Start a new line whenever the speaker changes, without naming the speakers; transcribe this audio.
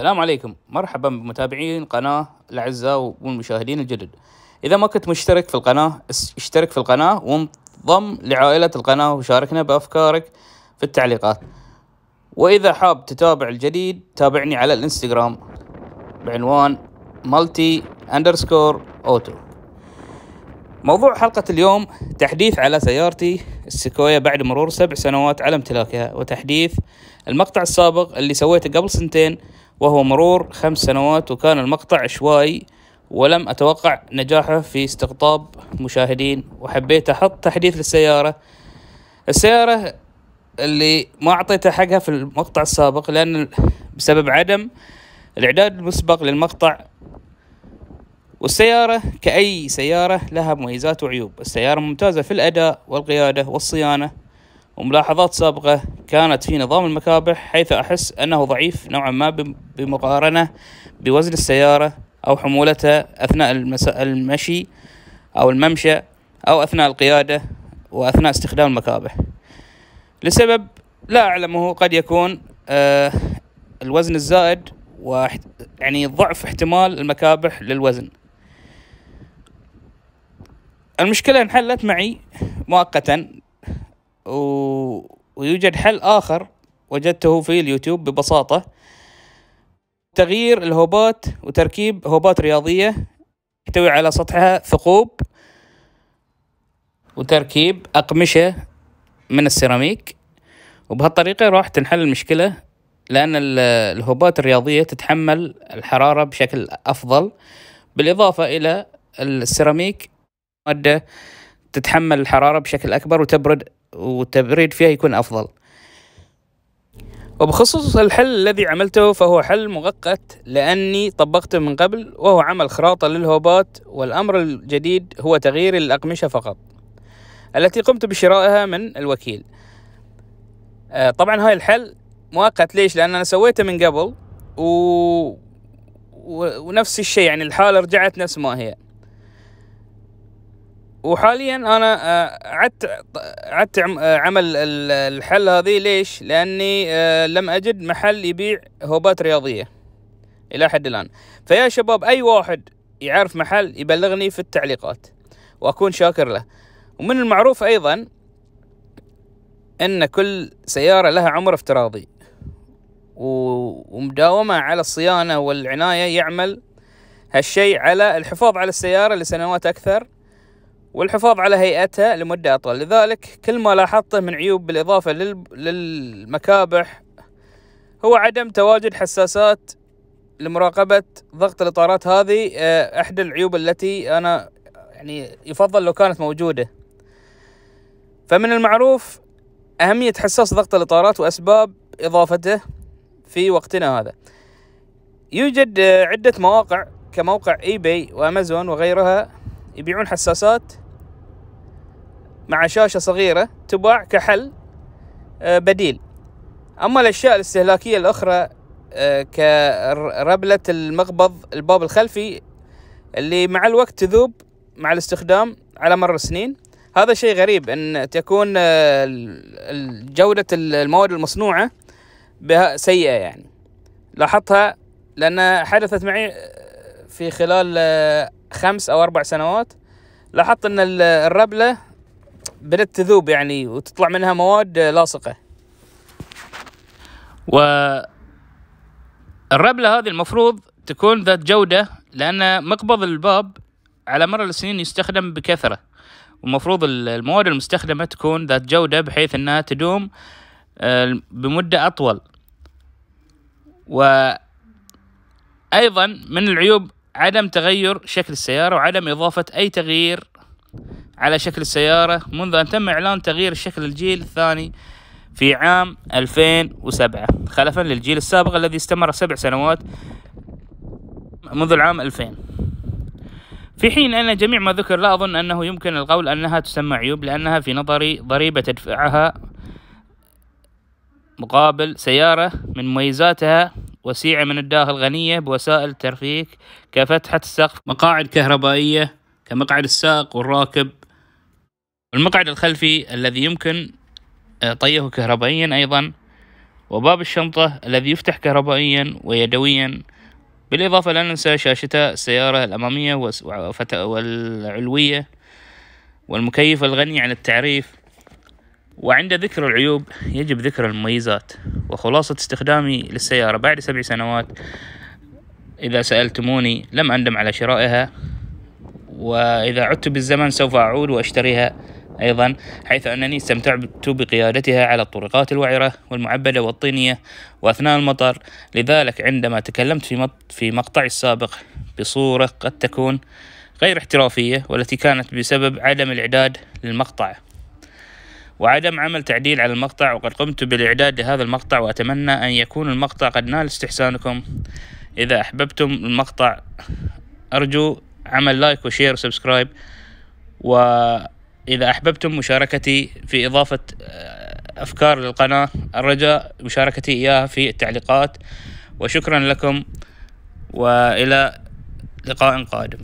السلام عليكم. مرحبا بمتابعين القناة الأعزاء والمشاهدين الجدد. إذا ما كنت مشترك في القناة اشترك في القناة وانضم لعائلة القناة وشاركنا بأفكارك في التعليقات. وإذا حاب تتابع الجديد تابعني على الإنستغرام بعنوان multi underscore auto موضوع حلقة اليوم تحديث على سيارتي السكويا بعد مرور سبع سنوات على امتلاكها وتحديث المقطع السابق اللي سويته قبل سنتين وهو مرور خمس سنوات وكان المقطع عشوائي ولم أتوقع نجاحه في استقطاب مشاهدين. وحبيت أحط تحديث للسيارة. السيارة اللي ما أعطيتها حقها في المقطع السابق لأن بسبب عدم الإعداد المسبق للمقطع والسيارة كأي سيارة لها مميزات وعيوب. السيارة ممتازة في الأداء والقيادة والصيانة. وملاحظات سابقة كانت في نظام المكابح حيث أحس أنه ضعيف نوعا ما بم- بمقارنة بوزن السيارة أو حمولتها أثناء المشي أو الممشى أو أثناء القيادة وأثناء استخدام المكابح. لسبب لا أعلمه قد يكون آه الوزن الزائد و يعني ضعف احتمال المكابح للوزن. المشكلة انحلت معي مؤقتا و... ويوجد حل آخر وجدته في اليوتيوب ببساطة. تغيير الهوبات وتركيب هوبات رياضية يحتوي على سطحها ثقوب وتركيب أقمشة من السيراميك. وبهالطريقة راح تنحل المشكلة لأن ال- الهوبات الرياضية تتحمل الحرارة بشكل أفضل. بالإضافة إلى السيراميك مادة تتحمل الحرارة بشكل أكبر وتبرد والتبريد فيها يكون أفضل. وبخصوص الحل الذي عملته فهو حل مؤقت لأني طبقته من قبل وهو عمل خراطة للهوبات والأمر الجديد هو تغيير الأقمشة فقط التي قمت بشرائها من الوكيل. آه، طبعا هاي الحل مؤقت ليش؟ لأن أنا سويته من قبل و... و... ونفس الشيء يعني الحالة رجعت نفس ما هي. وحاليا أنا آه، عدت عدت آه، عمل ال- الحل هذه. ليش؟ لأني آه، لم أجد محل يبيع هوبات رياضية إلى حد الآن. فيا شباب أي واحد يعرف محل يبلغني في التعليقات وأكون شاكر له. ومن المعروف أيضا أن كل سيارة لها عمر افتراضي. ومداومة على الصيانة والعناية يعمل هالشيء على الحفاظ على السيارة لسنوات أكثر. والحفاظ على هيئتها لمدة أطول. لذلك كل ما لاحظته من عيوب بالإضافة لل... للمكابح هو عدم تواجد حساسات لمراقبة ضغط الإطارات. هذه آه، إحدى العيوب التي أنا يعني يفضل لو كانت موجودة. فمن المعروف أهمية حساس ضغط الإطارات وأسباب إضافته في وقتنا هذا. يوجد آه، عدة مواقع كموقع اي باي وأمازون وغيرها يبيعون حساسات مع شاشة صغيرة تباع كحل آه، بديل. أما الأشياء الاستهلاكية الأخرى آه، كربلة المقبض الباب الخلفي اللي مع الوقت تذوب مع الاستخدام على مر السنين. هذا شيء غريب أن تكون آه، جودة المواد المصنوعة بها سيئة يعني. لاحظتها لأن حدثت معي في خلال خمس أو أربع سنوات لاحظت أن ال- الربلة بدأت تذوب يعني وتطلع منها مواد لاصقة. والربلة هذه المفروض تكون ذات جودة لأن مقبض الباب على مر السنين يستخدم بكثرة. والمفروض ال- المواد المستخدمة تكون ذات جودة بحيث أنها تدوم آه، بمدة أطول. وأيضا من العيوب عدم تغير شكل السيارة وعدم إضافة أي تغيير على شكل السيارة منذ أن تم إعلان تغيير شكل الجيل الثاني في عام 2007 خلفا للجيل السابق الذي استمر سبع سنوات منذ العام 2000 في حين أن جميع ما ذكر لا أظن أنه يمكن القول أنها تسمى عيوب لأنها في نظري ضريبة تدفعها مقابل سيارة من مميزاتها وسيعة من الداخل غنية بوسائل ترفيه كفتحة السقف مقاعد كهربائية كمقعد السائق والراكب. المقعد الخلفي الذي يمكن آه، طيه كهربائيا أيضا. وباب الشنطة الذي يفتح كهربائيا ويدويا. بالإضافة لا ننسى شاشة السيارة الأمامية والعلوية والمكيف الغني عن التعريف. وعند ذكر العيوب يجب ذكر المميزات وخلاصة استخدامي للسيارة بعد سبع سنوات إذا سألتموني لم أندم على شرائها وإذا عدت بالزمن سوف أعود وأشتريها أيضا حيث أنني استمتعت بقيادتها على الطرقات الوعرة والمعبدة والطينية وأثناء المطر لذلك عندما تكلمت في في مقطعي السابق بصورة قد تكون غير احترافية والتي كانت بسبب عدم الإعداد للمقطع. وعدم عمل تعديل على المقطع وقد قمت بالإعداد لهذا المقطع وأتمنى أن يكون المقطع قد نال استحسانكم. إذا أحببتم المقطع أرجو عمل like و share و subscribe. وإذا أحببتم مشاركتي في إضافة آه، أفكار للقناة الرجاء مشاركتي إياها في التعليقات. وشكرا لكم وإلى لقاء قادم.